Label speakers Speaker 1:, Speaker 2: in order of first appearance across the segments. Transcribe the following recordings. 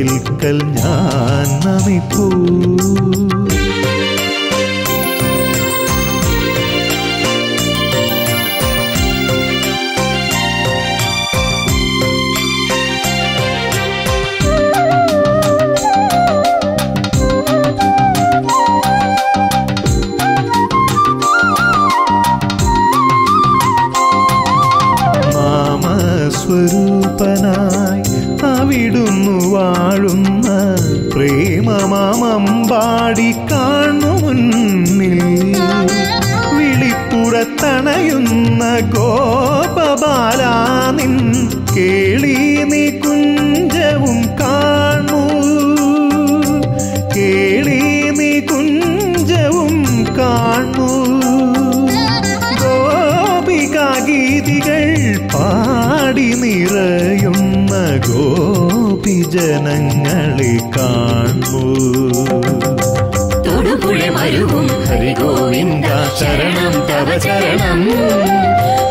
Speaker 1: ഗോപുരവാതിൽക്കൽ ഞാൻ നമിപ്പൂ. വിളിപ്പുറത്തണയുന്ന ഗോപബാലാനിൻ കേളി നീ കുഞ്ചവും കാണൂ. കേളി നീ കുഞ്ചവും കാണൂ. ഗോപികാഗീതികൾ പാടി നിറയുന്ന ഗോപിജനങ്ങളെ കാണൂ.
Speaker 2: മരുവും ഹരിഗോവിന്ദ ശരണം തവ ചരണം.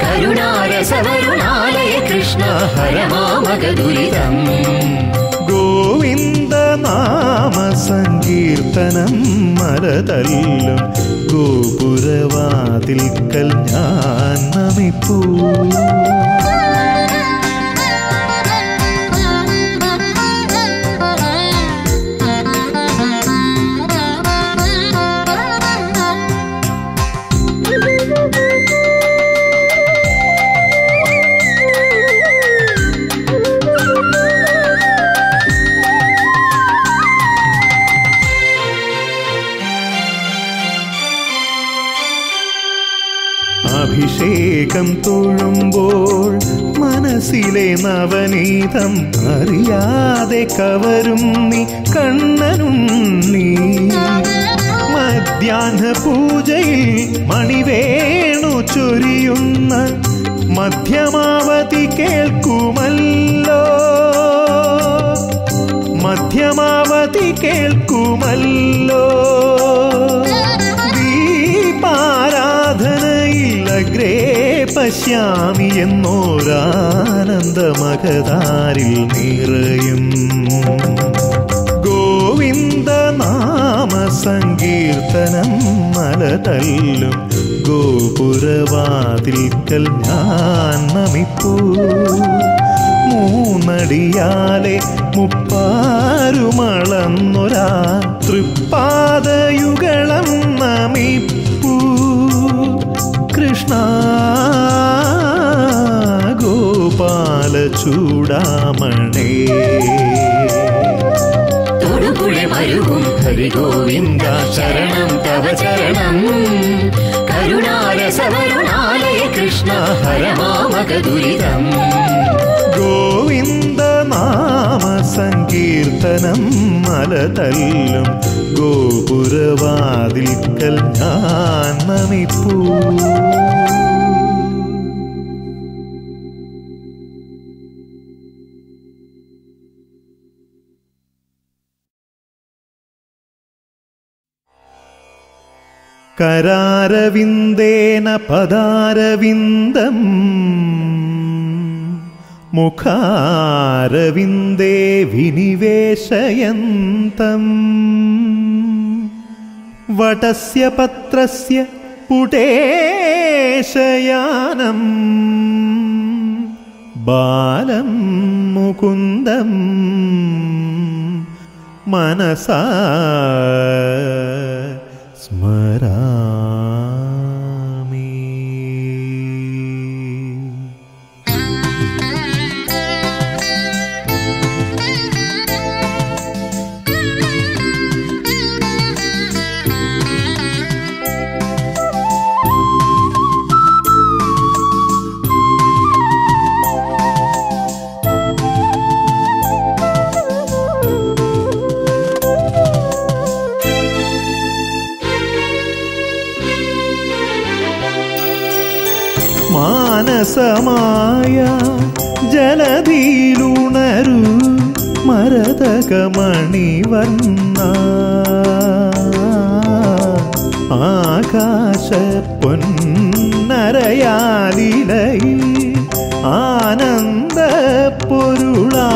Speaker 2: കരുണാരസവരുണാലയ കൃഷ്ണ ഹരമാമക ദുരിതം
Speaker 1: ഗോവിന്ദ നാമ സങ്കീർത്തനം മരതല്ലും ഗോപുരവാതിൽക്കൽ ഞാൻ നമിപ്പൂ. നവനീതം അറിയാതെ കവരും നീ കണ്ണനും നീ. മധ്യാഹ്ന പൂജയിൽ മണിവേണു ചൊരിയുന്ന മധ്യമാവതി കേൾക്കുമല്ലോ. മധ്യമാവതി കേൾക്കുമല്ലോ. ദീപാരാധനയിൽ അഗ്രേ പശ്യാമി എന്നോരാനന്ദമകതാരിൽ നിറയും. ഗോവിന്ദ നാമ സങ്കീർത്തനം മലതല്ലും ഗോപുരവാതിൽക്കൽ ഞാൻ നമിപ്പൂ. മൂന്നടിയാലെ മുപ്പാരുമളന്നൊരാ തൃപ്പാദയുഗളം നമിപ്പൂ. കൃഷ്ണ ഗോപാല ചൂടാമണേ.
Speaker 2: തൊടുപുഴ മരുവും ഹരിഗോവിന്ദ ശരണം തവ ചരണം കരുണാരസവരുണാലയ കൃഷ്ണ ഹരമാമക ദുരിതം
Speaker 1: ഗോവിന്ദ നാമ സങ്കീർത്തനം മലതല്ലും. ഗോപുരവാതിൽക്കൽ ഞാൻ നമിപ്പൂ करारविन्देन पदारविन्दम् मुखारविन्दे विनिवेशयन्तम् वटस्य पत्रस्य पुटेशयानम् बालं मुकुन्दम् मनसा स्मरा മാനസമായ ജലധീലുണരു മരതകമണി വന്ന ആകാശ പൊന്നരയാലിലയിൽ ആനന്ദ പൊരുളാ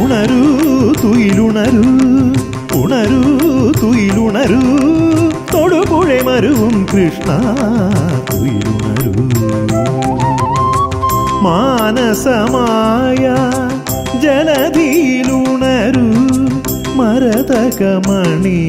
Speaker 1: ഉണരു തുയിലുണരു ഉണരു തുയിലുണരു തൊടുപുഴ മരുവും കൃഷ്ണ മാനസമായ മരതകമണി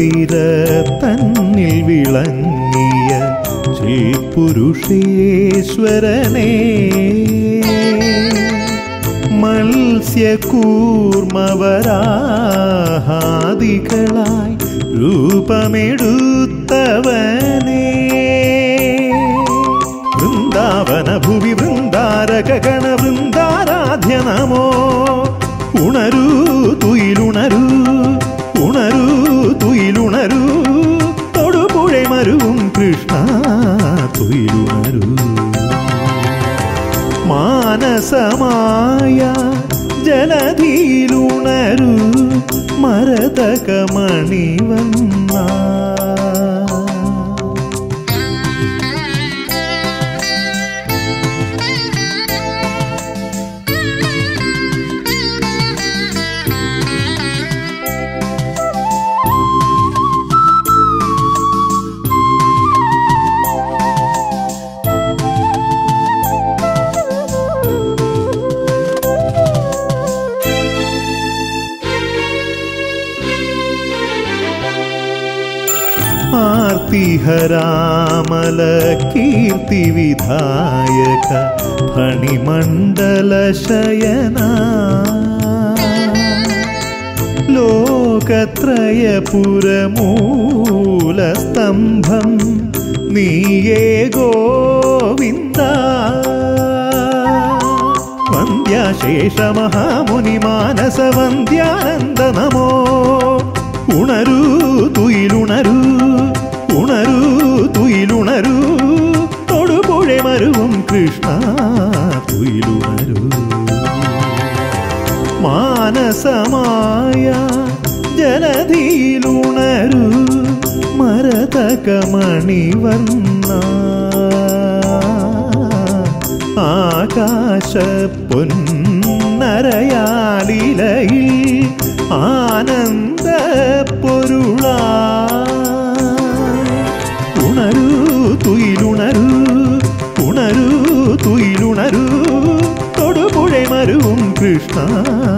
Speaker 1: കൽപ്പാന്തത്തിര തന്നിൽ വിളങ്ങിയ ശ്രീപുരുഷേശ്വരനെ. മത്സ്യകൂർമവരാഹാദികളായി രൂപമെടുത്തവനെ. വൃന്ദാവന ഭുവി വൃന്ദാരകണ വൃന്ദാരാധ്യ നമോ. ഉണരൂ रामलकीर्तिविधाय फणिमण्डलशयना। लोकत्रयपुरमूलस्तम्भं नीये गोविन्द। वन्द्याशेषमहामुनिमानसवन्द्यानन्द नमो पुणरु കൃഷ്ണ തുയിലുണരൂ മാനസമായ ജലധിയിലുണരൂ വന്ന ആകാശ പൊന്നരയാലിലയിൽ ആനന്ദ
Speaker 3: ಕಾ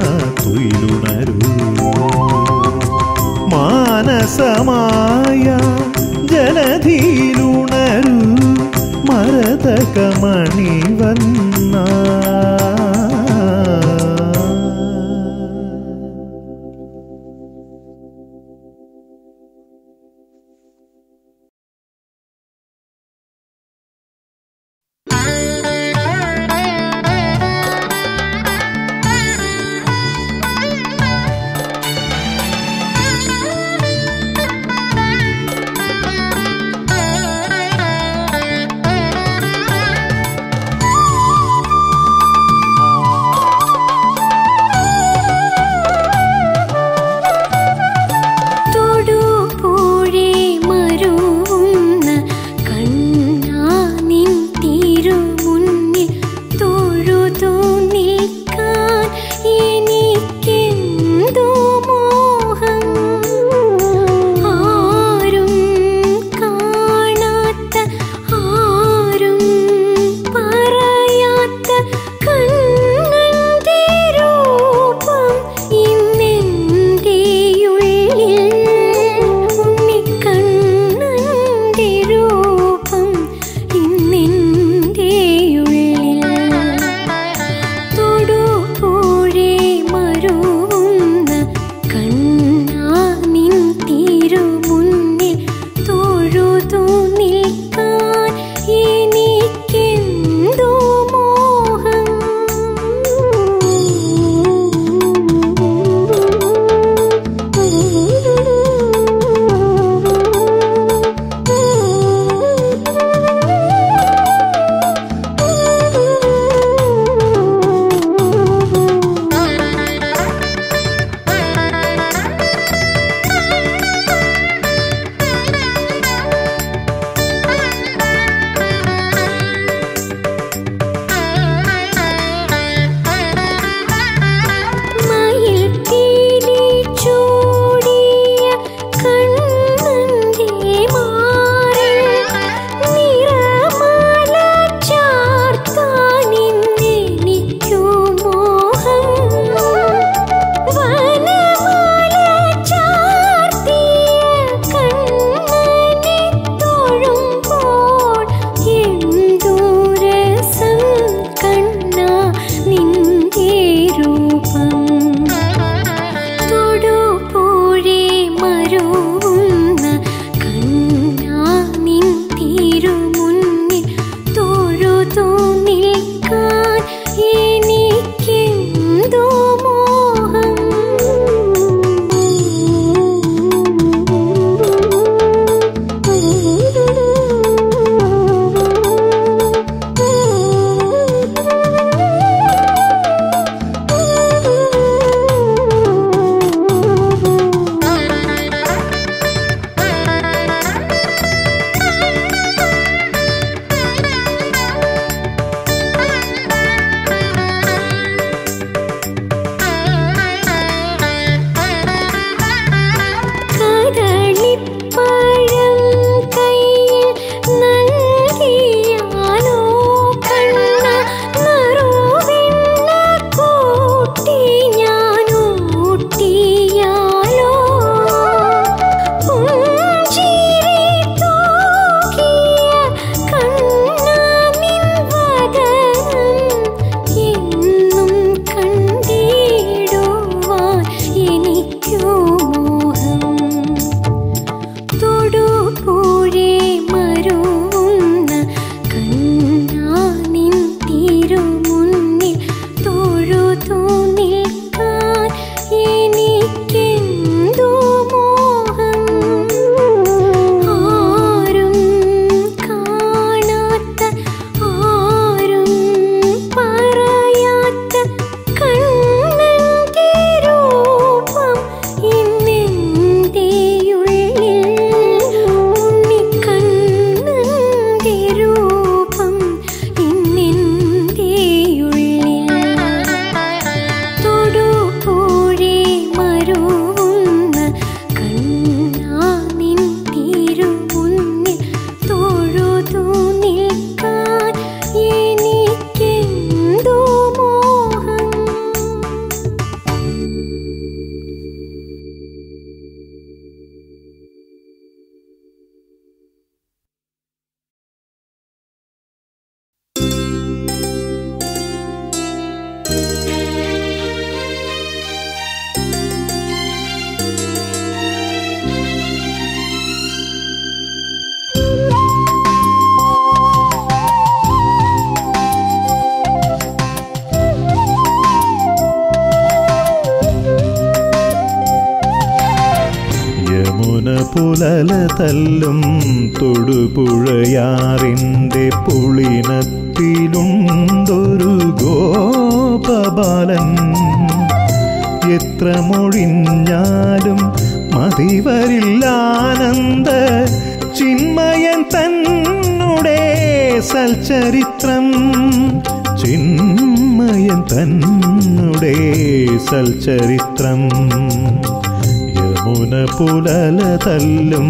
Speaker 1: പുലല തല്ലും തൊടുപുഴയാറിന്റെ പുളിനത്തിലുണ്ടൊരു ഗോപബാലൻ. എത്ര മൊഴിഞ്ഞാലും മതിവരില്ലാനന്ദ ചിന്മയൻ തന്നുടെ സൽചരിത്രം. ചിന്മയൻ തന്നുടെ സൽചരിത്രം. യമുന പുലല തല്ലും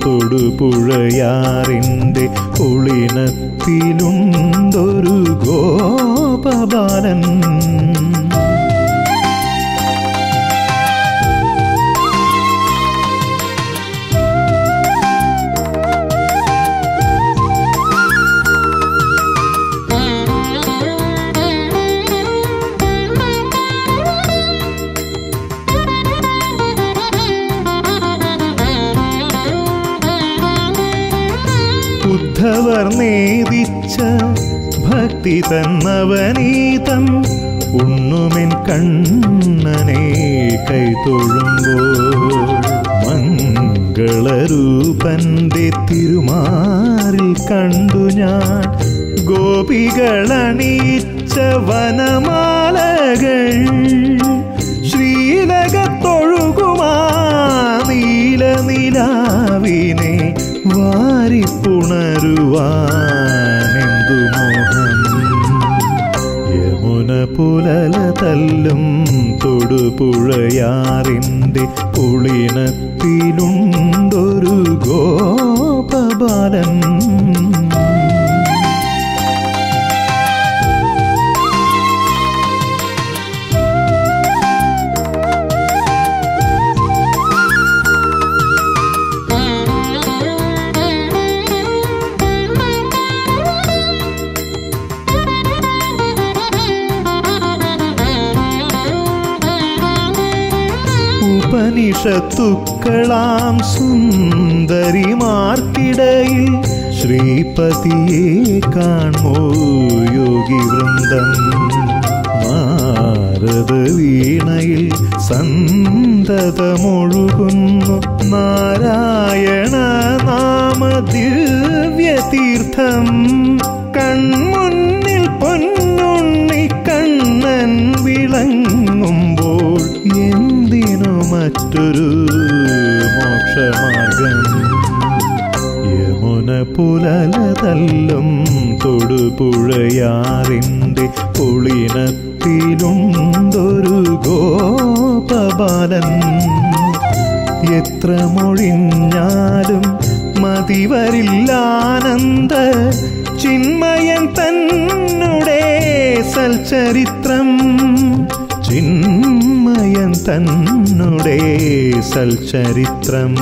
Speaker 1: തൊടുപുഴയാറിന്റെ പുളിനത്തിലുണ്ടൊരു ഗോപബാലൻ. തന്നവനീതം ഉണ്ണുമിൻ കണ്ണനെ കൈതൊഴുമ്പോൾ മംഗളരൂപന്റെ തിരുമാറിൽ കണ്ടു ഞാൻ. ഗോപികളണീച്ച വനമാലകൾ പുലല തല്ലും തൊടുപുഴയാറിന്റെ പുളിനത്തിലുണ്ടൊരു ഗോപബാലൻ. ഉപനിഷത്തുക്കളാം സുന്ദരിമാർക്കിടയിൽ ശ്രീപതിയെ കാൺമോ യോഗി വൃന്ദം. നാരദ വീണയിൽ സന്തതമൊഴുകുന്നു. നാരായണ നാമ ദിവ്യതീർത്ഥം. കൺമുന്നിൽ മറ്റൊരു മോക്ഷമാർഗം. യമുന പുലല തല്ലും തൊടുപുഴയാറിന്റെ പുളിനത്തിലുണ്ടൊരു ഗോപബാലൻ. എത്ര മൊഴിഞ്ഞാലും മതിവരില്ലാനന്ദ ചിന്മയൻ തന്നുടെ സൽചരിത്രം. ചിന്മയൻ തന്നുടെ സൽചരിത്രം.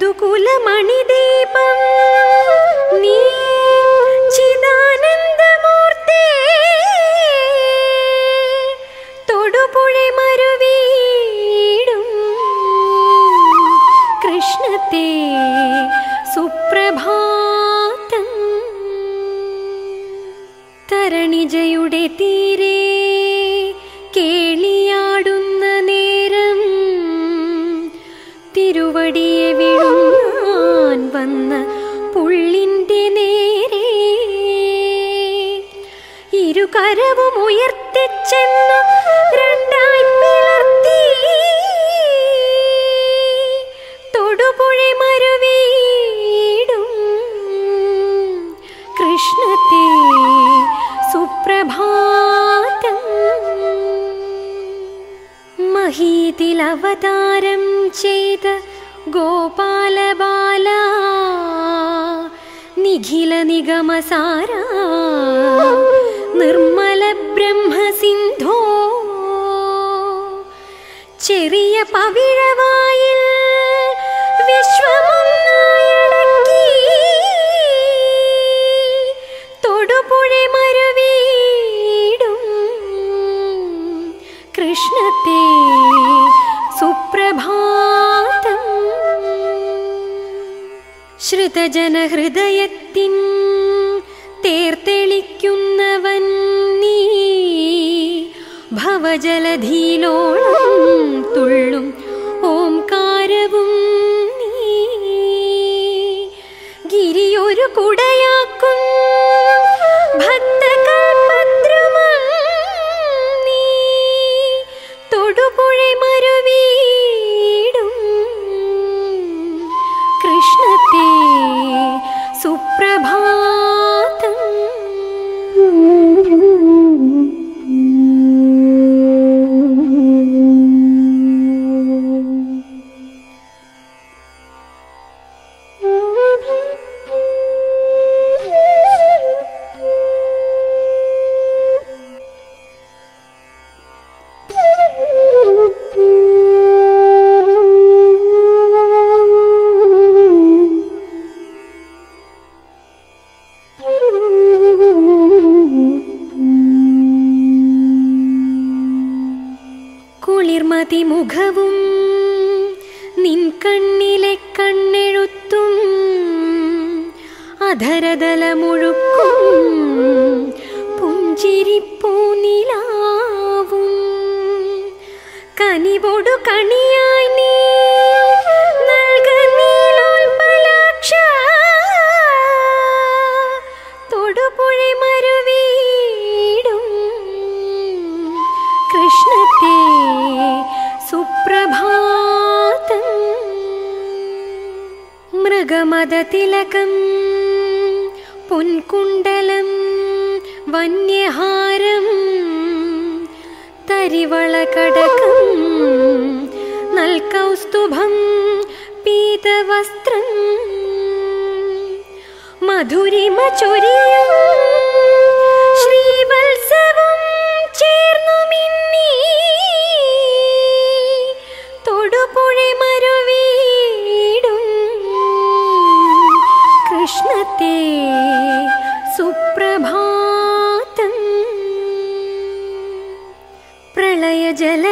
Speaker 1: ुकुल
Speaker 3: मणि दीप കരവും ഉയർത്തിച്ചെന്നു രണ്ടായി പിളർത്തി. തൊടുപുഴ മരുവീടും കൃഷ്ണത്തെ സുപ്രഭാതം. മഹീതിലവതാരം ചെയ്ത ഗോപാലബാല നിഖില നിഗമസാര നിർമ്മ ചെറിയ പവിഴവായിൽ വിശ്വമൊന്നായടക്കി തൊടുപുഴ മരുവീടും കൃഷ്ണത്തെ സുപ്രഭാതം. ശ്രുതജനഹൃദയത്തിൻ തേർത്തെളിക്കുന്നവൻ നീ ഭവജലധീലോളം 对儿龙。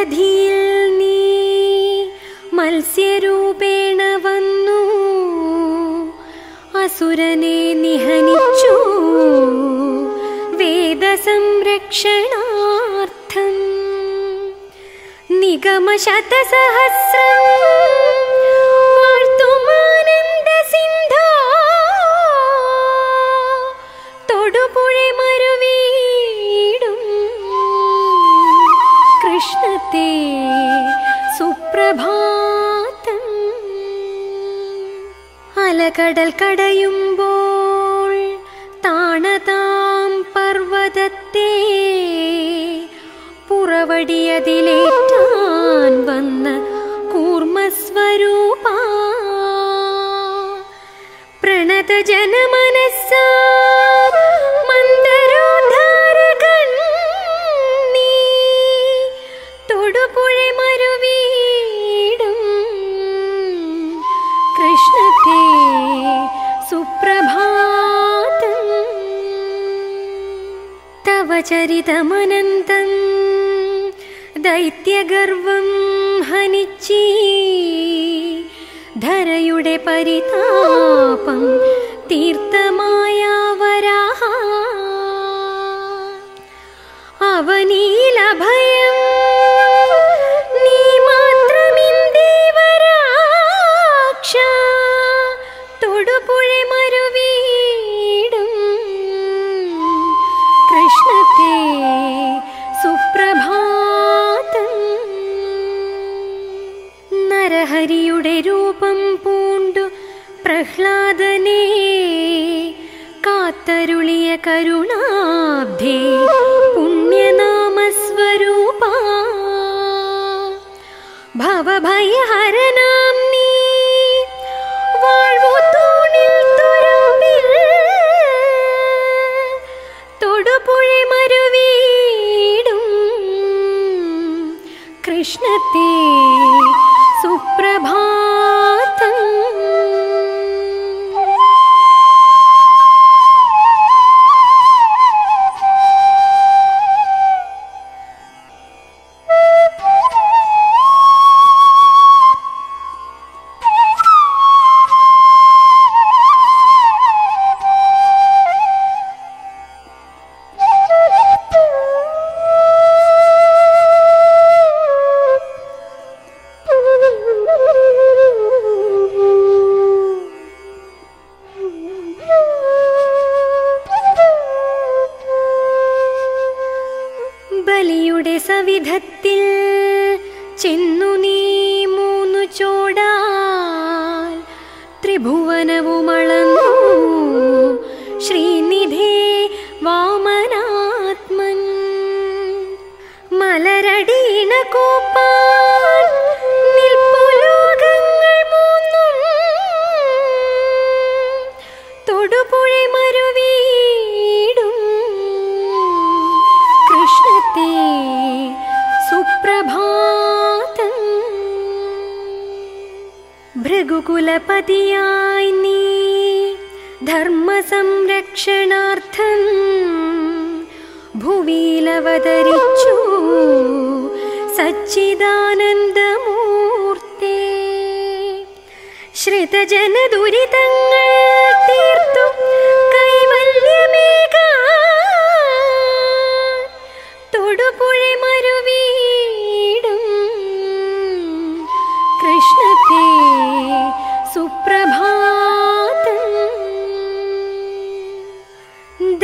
Speaker 3: दधील्नि मत्स्यरूपेण वन्नु असुरने निहनिचु वेदसंरक्षणार्थम् निगमशतसहस्रम् കൃഷ്ണത്തെ സുപ്രഭാതം. അലകടൽ കടയുമ്പോൾ താണതാം പർവതത്തെ പുറവടിയതിലേറ്റാൻ വന്ന കൂർമ്മസ്വരൂപ. പ്രണത दैत्यगर्वं हनिचि धरयुडे परितापं तीर्थमायावराः अवनीलभयम् നരഹരിയുടെ രൂപം പൂണ്ടു പ്രഹ്ലാദനെ കാത്തരുളിയ കരുണാബ്ധേ പുണ്യനാമസ്വരൂപ. ഭവഭയഹരനാം നീ വാഴ്വു തൂണിൽ തുരുമ്പിൽ. തൊടുപുഴി മരുവീടും കൃഷ്ണത്തെ. സുപ്രഭാതം ധർമ്മസംരക്ഷണാർത്ഥം ഭുവിയിലവതരിച്ചു സച്ചിദാനന്ദമൂർത്തേ. ശ്രിതജന ദുരിതങ്ങൾ തീർത്തു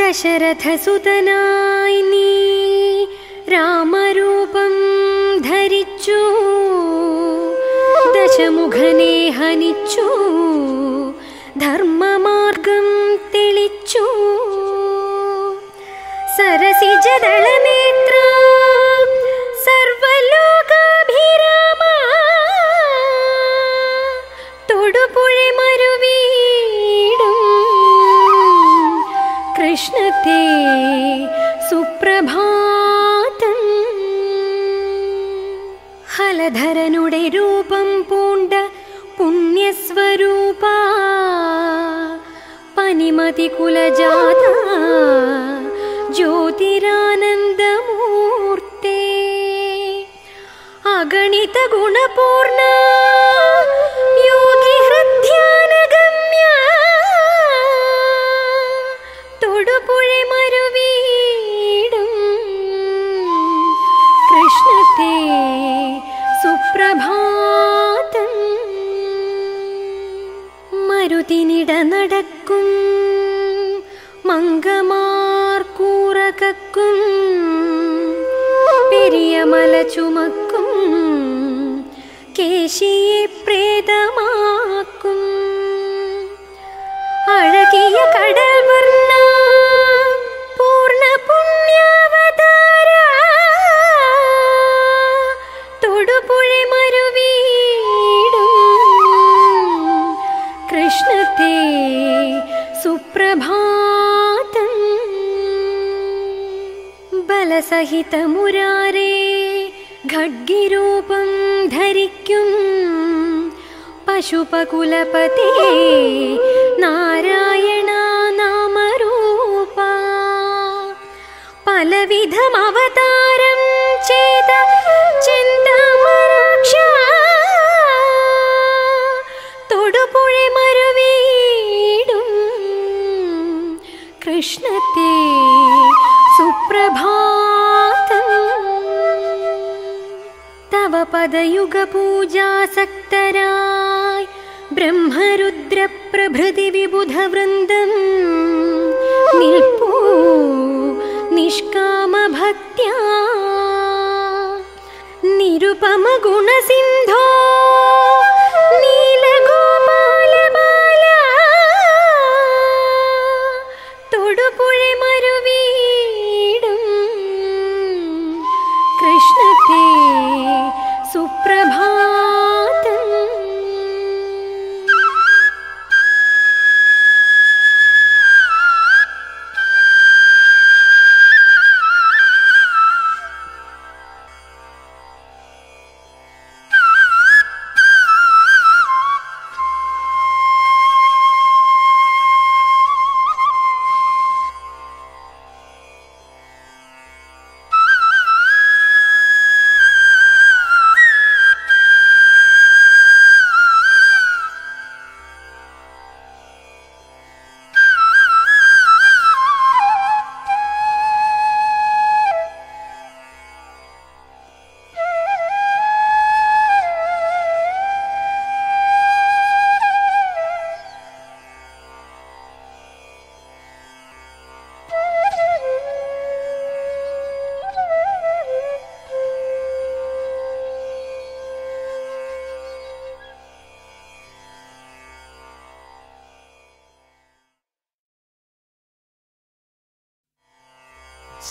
Speaker 3: दशरथसुतनायिनी रामरूपं धु धर्ममार्गं हमार्गं सरसि सुप्रभातम्। हलधरनुडे रूपं पूण्ड पुण्यस्वरूपा। पनिमतिकुलजाता ज्योतिरानन्दमूर्ते। अगणितगुणपूर्णा നടക്കും. മങ്കമാർ കൂറകക്കും. പെരിയ മല ചുമക്കും. കേശിയെ
Speaker 1: പ്രേ उपकुलपते ना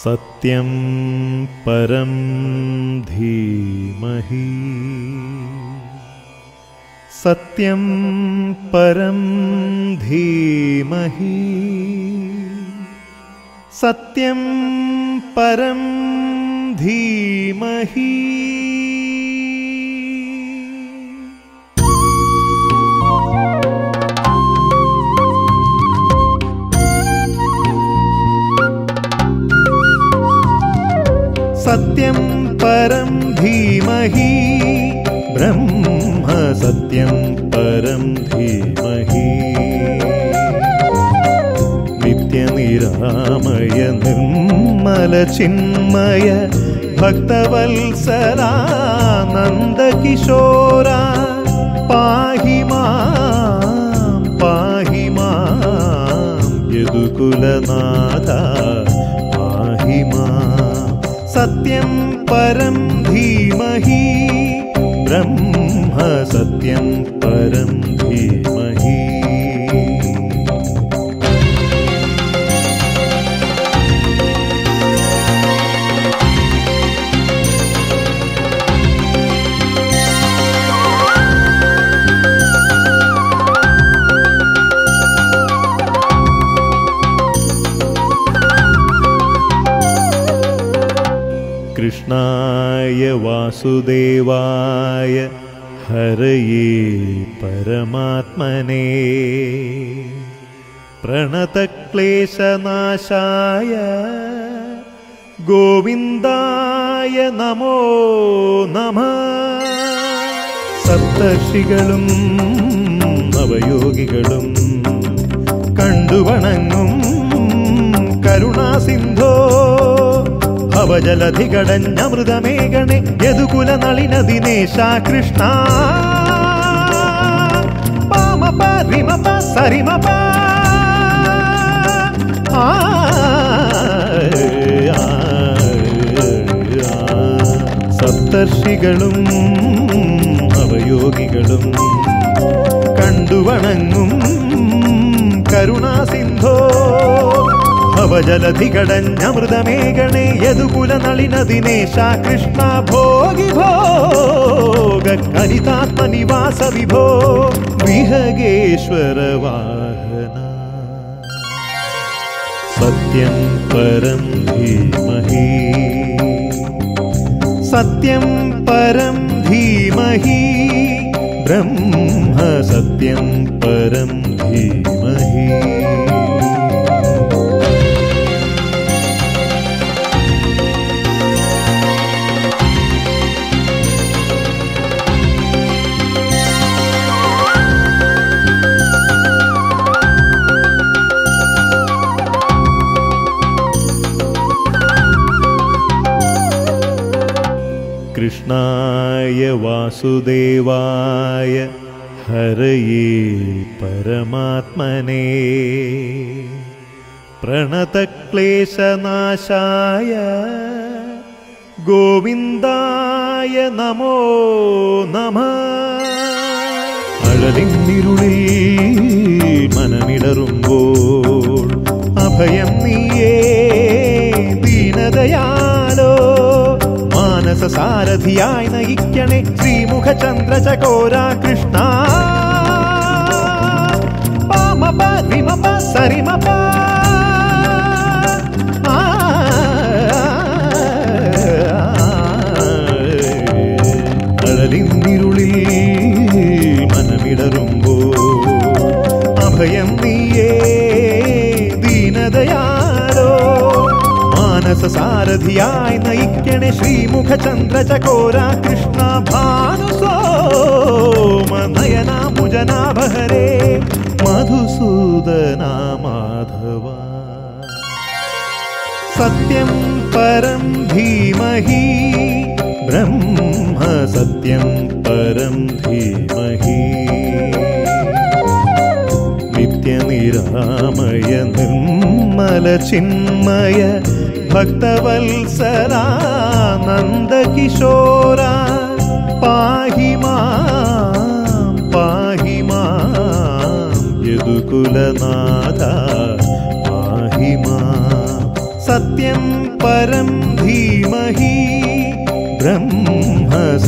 Speaker 1: सत्यं परं धीमहि। सत्यं परं धीमहि। सत्यं परं धीमहि। सत्यं परं धीमहि। ब्रह्म सत्यं परं धीमहि। नित्यनिरामय निर्मलचिन्मय भक्तवल्सरानन्दकिशोरा पाहि मां पाहि मां यदुकुलनाथा सत्यं परं धीमहि। ब्रह्म सत्यं परं धीमहि। വാസുദേവായ ഹരയേ പരമാത്മനെ. പ്രണതക്ലേശനാശായ ഗോവിന്ദായ നമോ നമ. സപ്തർഷികളും നവയോഗികളും കണ്ടുവണങ്ങും കരുണാസിന്ധോ. ഭവജലധികടഞ്ഞമൃതമേകണേ യദുകുല നളിനദിനേശ കൃഷ്ണ. പാമപ സരിമപ. ആ. സപ്തർഷികളും നവയോഗികളും കണ്ടുവണങ്ങും കരുണാസിന്ധോ जलधिकडन्यमृदमे गणे यदुकुलनलिनदिनेशा कृष्णा भोगि भोगरितानिवासविभो विहगेश्वरवाहना। सत्यं परं धीमहि। सत्यं परं धीमहि। ब्रह्म सत्यं परं धीमहि। വാസുദേവായ ഹരയേ പരമാത്മനേ. പ്രണതക്ലേശനാശായ ഗോവിന്ദായ നമോ നമ. അഴലിന്നിരുളിൽ മനമിടറുമ്പോൾ അഭയം നീയേ ദീനതയാലോ മാനസ സാരഥിയായി നയിക്കണേ. ശ്രീമുഖ ചന്ദ്രചകോര കൃഷ്ണ പാമ മനമിടരുമ്പോ അഭയം നീയേ ദീനതയാലോ
Speaker 4: सारथियाय नैक्यणे श्रीमुखचन्द्रचकोरा कृष्णा भानुसोमनयनामुजनाभहरे मधुसूदना मधुसूदनामाधवा सत्यं परं धीमहि ब्रह्म सत्यं परं धीमहि। नित्यनिरामय निर्मलचिन्मय भक्तवल्सरानन्दकिशोरा पाहि मां पाहि मां
Speaker 3: यदुकुलनाथा पाहि मां। सत्यं परं धीमहि ब्रह्म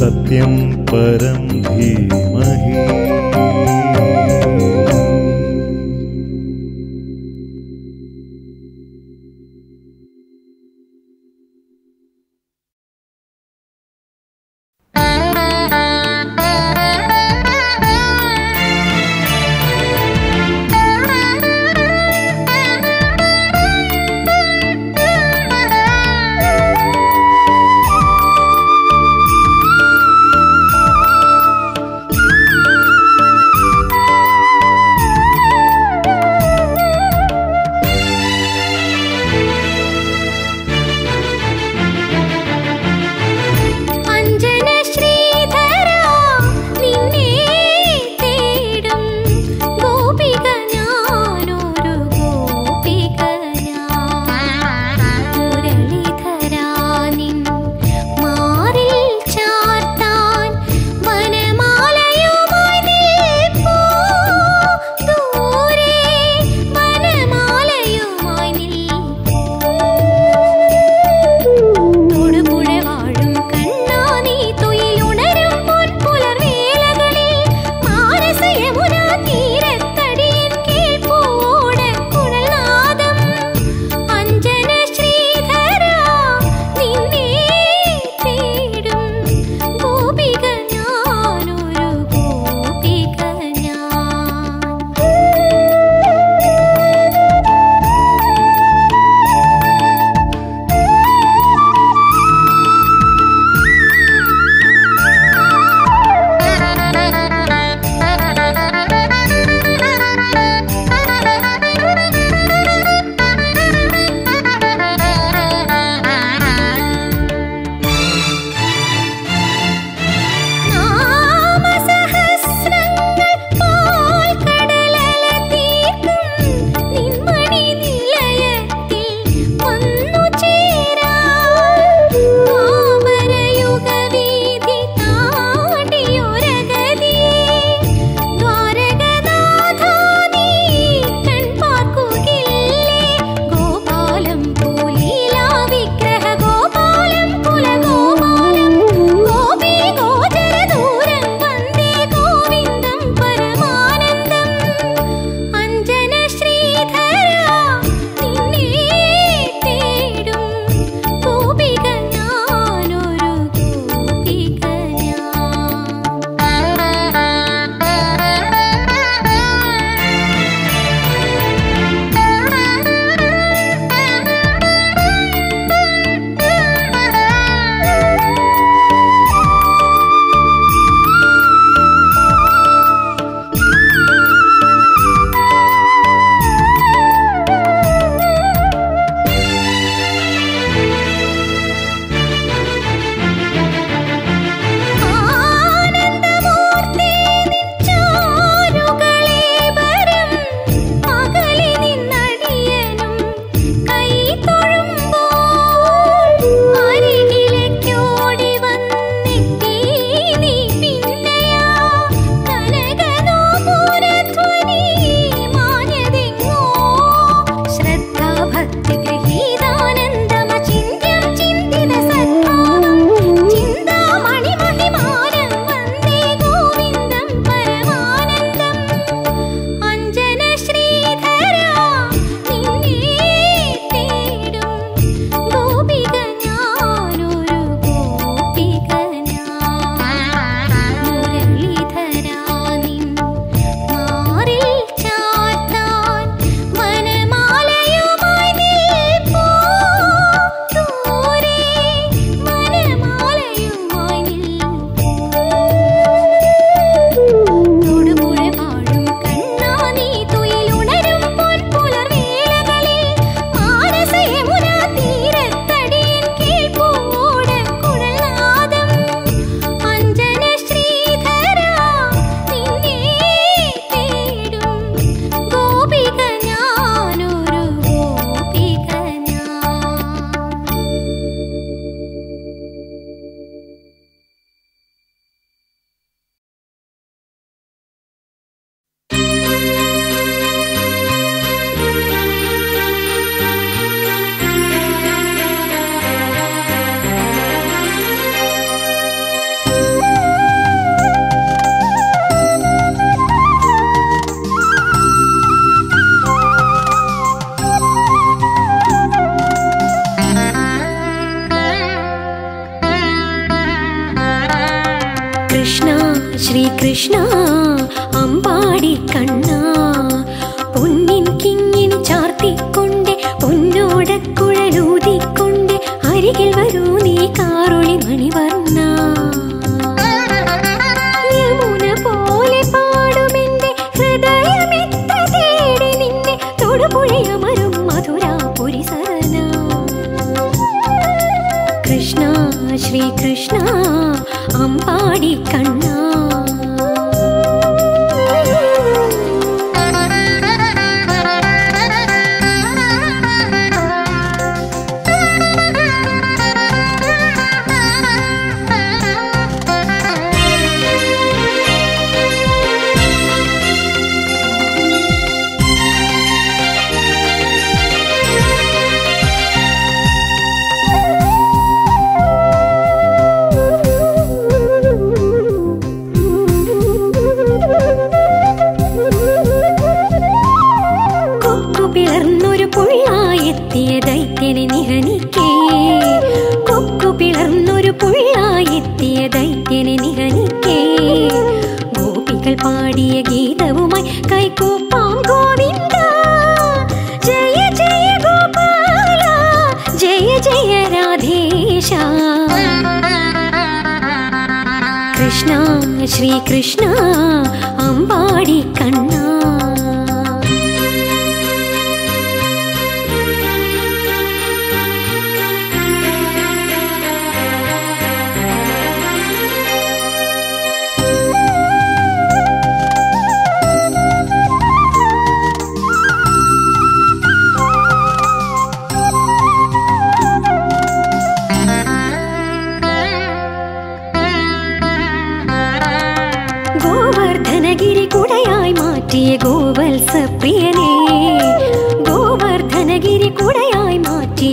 Speaker 3: सत्यं परं धीमहि। பாடி கண்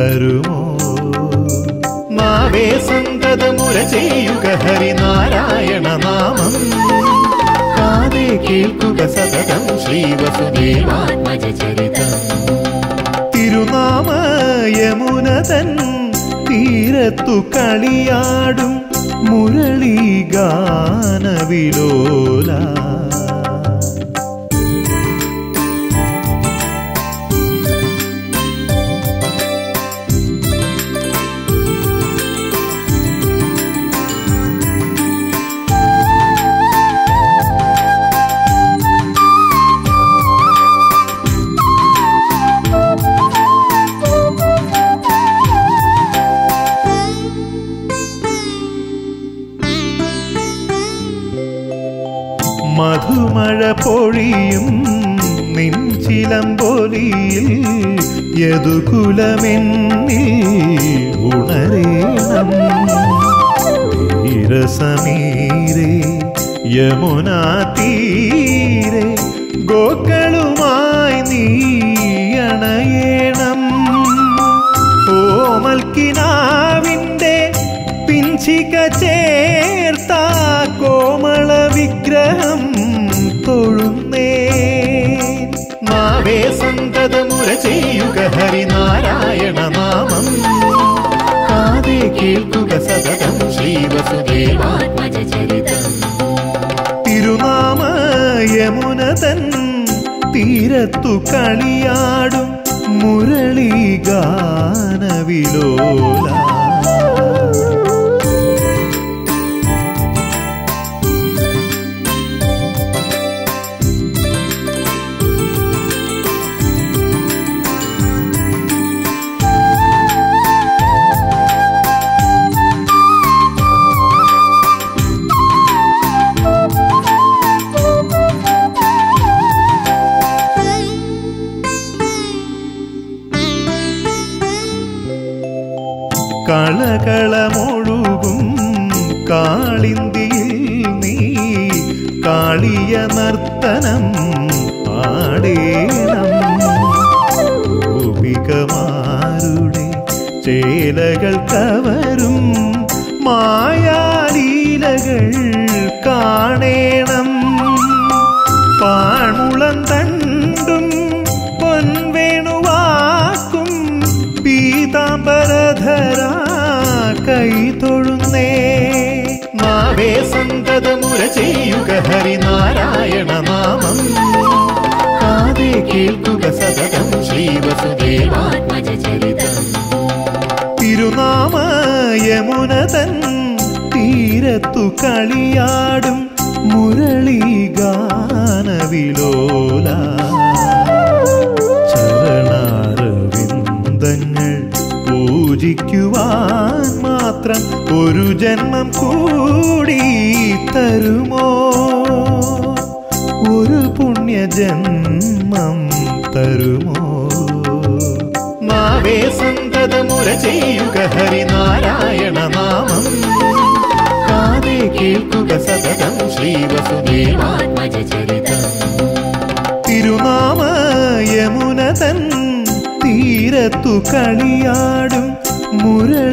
Speaker 3: തരുമോ? മാവേ സന്തത മുര ചെയ്യുക ഹരിനാരായണ നാമം. കാതേ കേൾക്കുക സതതം
Speaker 2: ശ്രീ വസുദേവാത്മജ ചരിതം
Speaker 1: തിരുനാമ യമുനതൻ തീരത്തു കളിയാടും മുരളി ഗാനവിലോലാ. തീരത്തു കളിയാടും മുരളി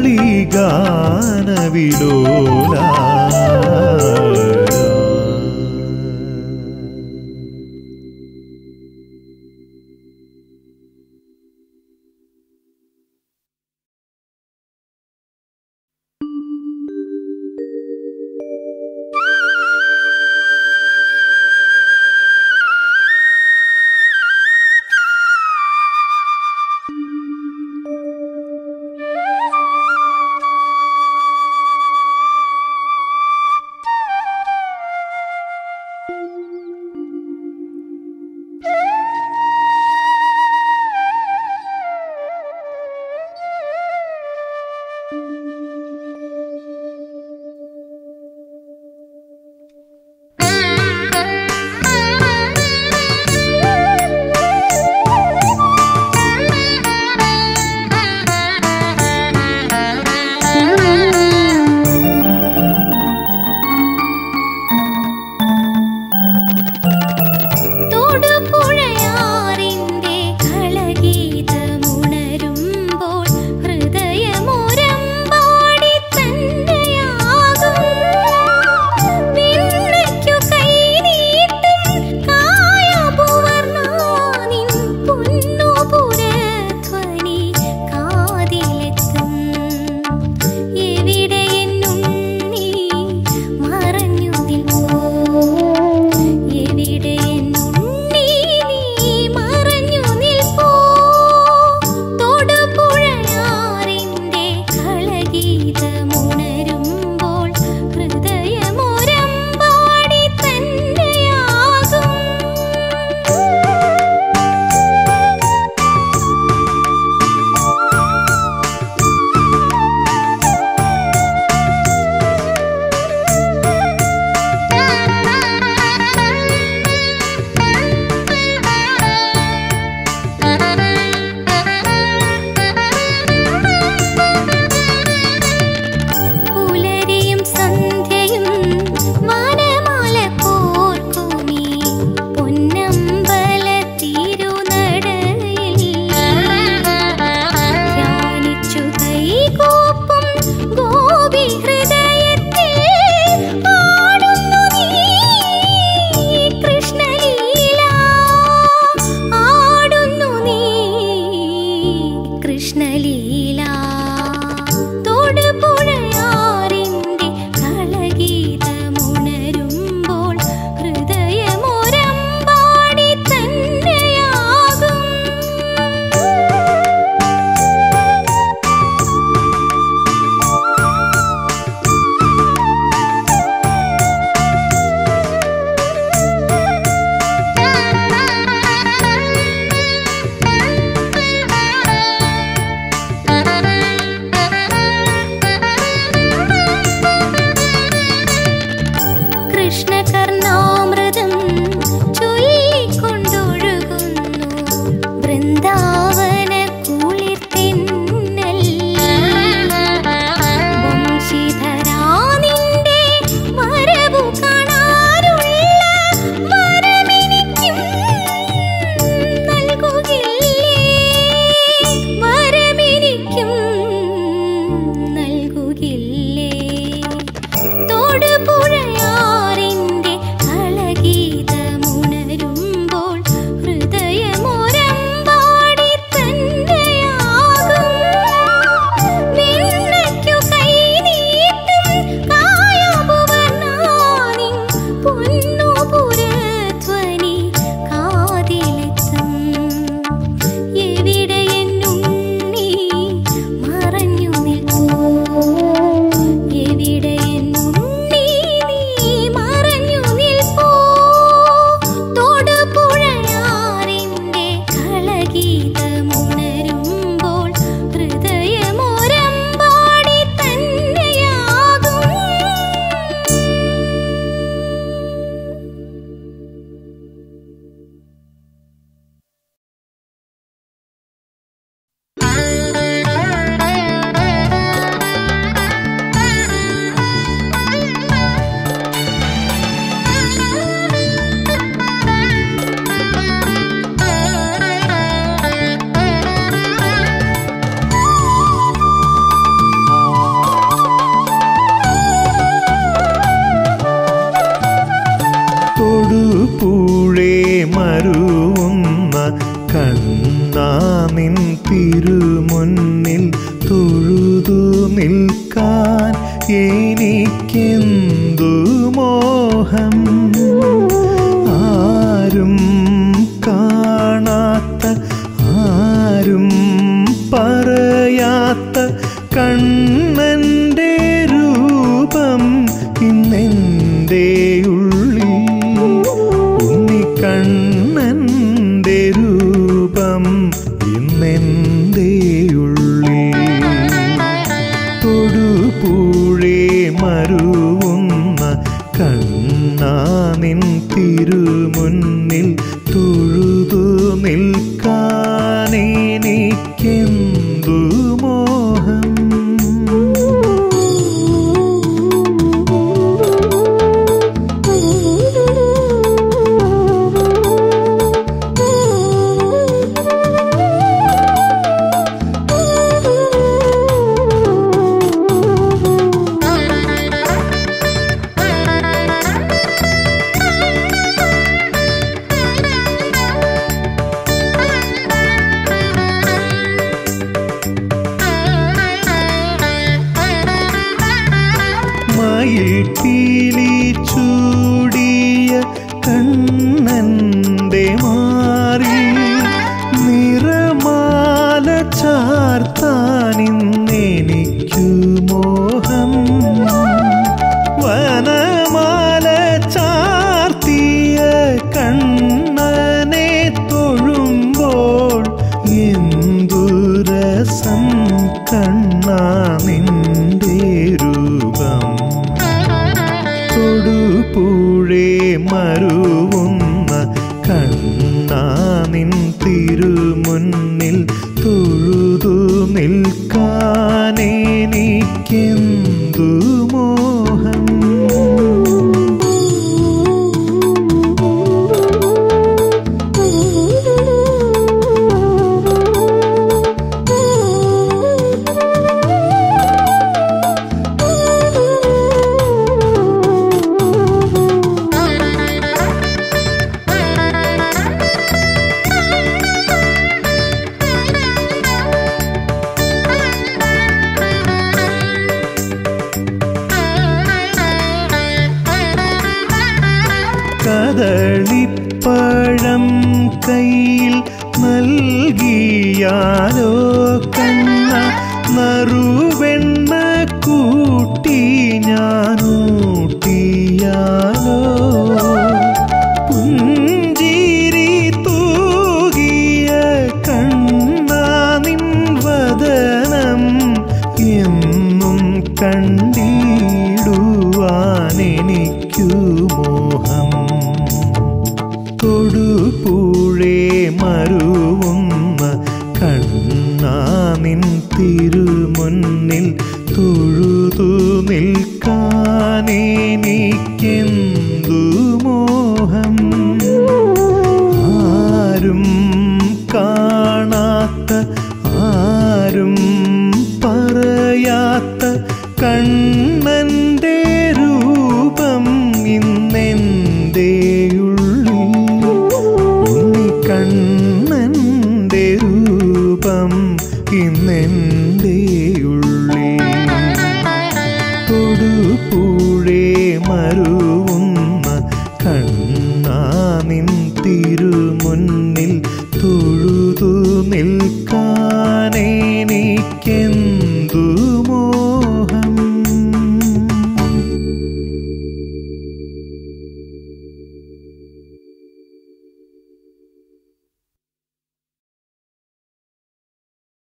Speaker 1: മുരളി ഗാനവിലോല